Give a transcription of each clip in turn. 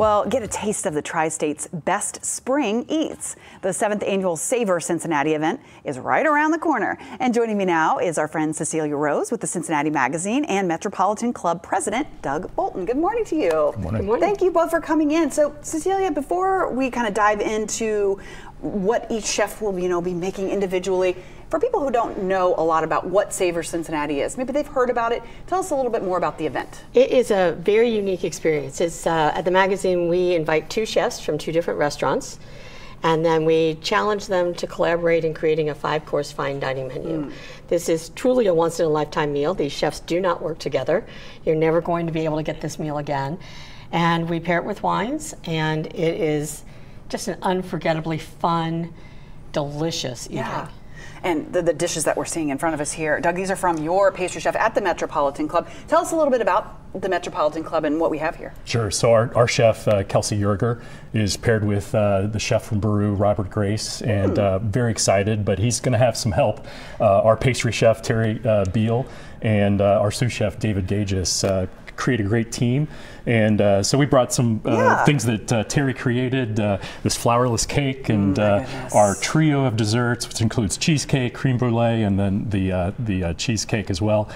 Well, get a taste of the Tri-State's best spring eats. The seventh annual Savor Cincinnati event is right around the corner. And joining me now is our friend Cecilia Rose with the Cincinnati Magazine and Metropolitan Club President Doug Bolton. Good morning to you. Good morning. Good morning. Thank you both for coming in. So, Cecilia, before we kind of dive into what each chef will, you know, be making individually. For people who don't know a lot about what Savor Cincinnati is, maybe they've heard about it. Tell us a little bit more about the event. It is a very unique experience. It's uh, at the magazine. We invite two chefs from two different restaurants, and then we challenge them to collaborate in creating a five-course fine dining menu. Mm. This is truly a once-in-a-lifetime meal. These chefs do not work together. You're never going to be able to get this meal again. And we pair it with wines, and it is just an unforgettably fun, delicious evening. Yeah. And the, the, dishes that we're seeing in front of us here, Doug, these are from your pastry chef at the Metropolitan Club. Tell us a little bit about the Metropolitan Club and what we have here. Sure. So our, our chef, uh, Kelsey Yerger, is paired with uh, the chef from Beru, Robert Grace, and mm. uh, very excited, but he's going to have some help. Uh, our pastry chef, Terry uh, Beal, and uh, our sous chef, David Gagis, create a great team. And uh, so we brought some uh, yeah. things that uh, Terry created uh, this flourless cake and mm, our trio of desserts, which includes cheesecake, cream brulee, and then the, uh, the cheesecake as well.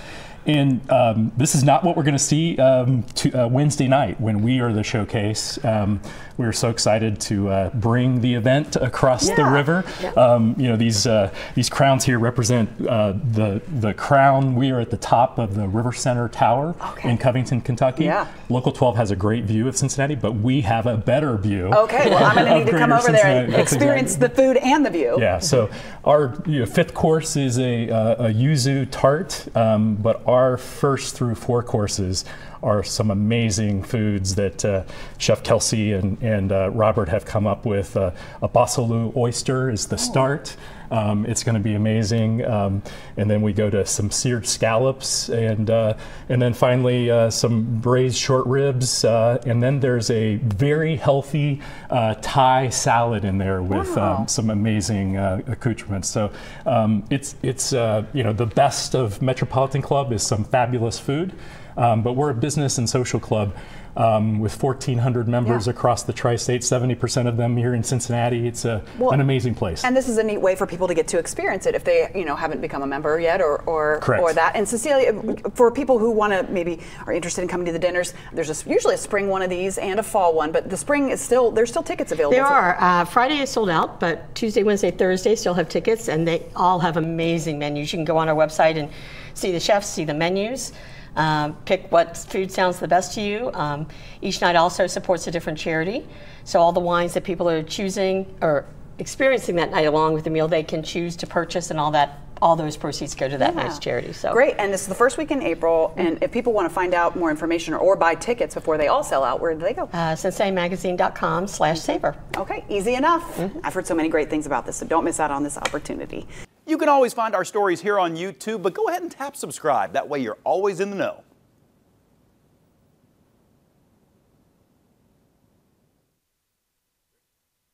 And um, this is not what we're going to see um, to, uh, Wednesday night when we are the showcase. Um, we are so excited to uh, bring the event across yeah. the river. Yeah. Um, you know, these uh, these crowns here represent uh, the the crown. We are at the top of the River Center Tower okay. in Covington, Kentucky. Yeah. Local 12 has a great view of Cincinnati, but we have a better view. Okay, well, I'm going to need to come over Cincinnati. there and experience exactly. the food and the view. Yeah. So our you know, fifth course is a, uh, a yuzu tart, um, but our first through four courses are some amazing foods that uh, Chef Kelsey and, and uh, Robert have come up with. Uh, a Beausoleil oyster is the oh. start. Um, it's going to be amazing. Um, and then we go to some seared scallops, and uh, and then finally uh, some braised short ribs, uh, and then there's a very healthy uh, Thai salad in there with um, wow. um, some amazing uh, accoutrements. So um, it's it's uh, you know the best of Metropolitan Club is some fabulous food. Um, but we're a business and social club um, with 1,400 members yeah. across the tri-state, 70% of them here in Cincinnati. It's a, well, an amazing place. And this is a neat way for people to get to experience it if they, you know, haven't become a member yet or or, or that. And Cecilia, for people who want to maybe are interested in coming to the dinners, there's a, usually a spring one of these and a fall one, but the spring is still there's still tickets available. There are. Uh, Friday is sold out, but Tuesday, Wednesday, Thursday still have tickets, and they all have amazing menus. You can go on our website and see the chefs, see the menus. Um, pick what food sounds the best to you. Um, each night also supports a different charity. So all the wines that people are choosing or experiencing that night along with the meal, they can choose to purchase and all that all those proceeds go to that yeah. nice charity. So great, and this is the first week in April. And if people want to find out more information or, or buy tickets before they all sell out, where do they go? Uh, CincinnatiMagazine.com/slash/savor. Okay, easy enough. Mm-hmm. I've heard so many great things about this, so don't miss out on this opportunity. You can always find our stories here on YouTube, but go ahead and tap subscribe. That way you're always in the know.